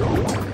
you.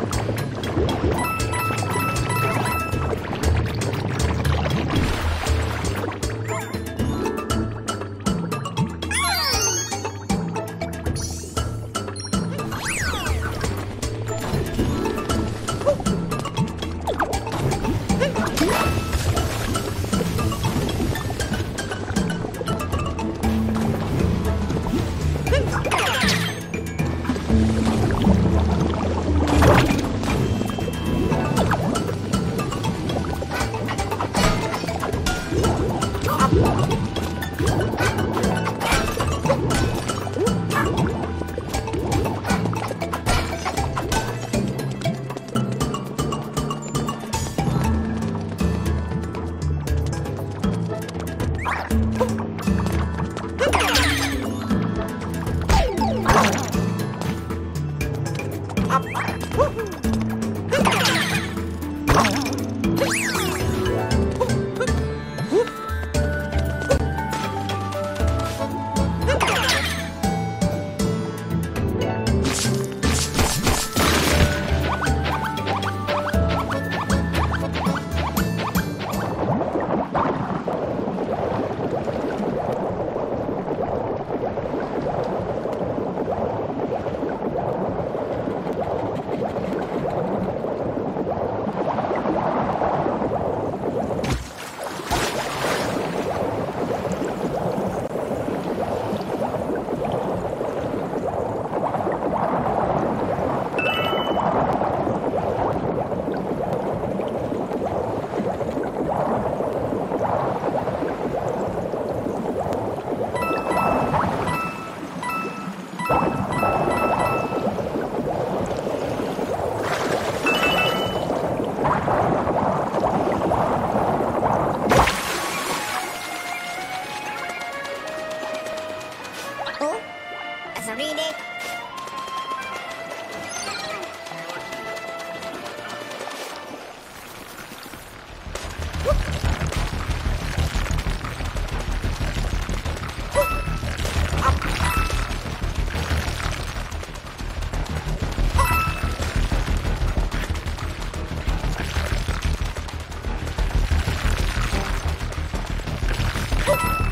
はい。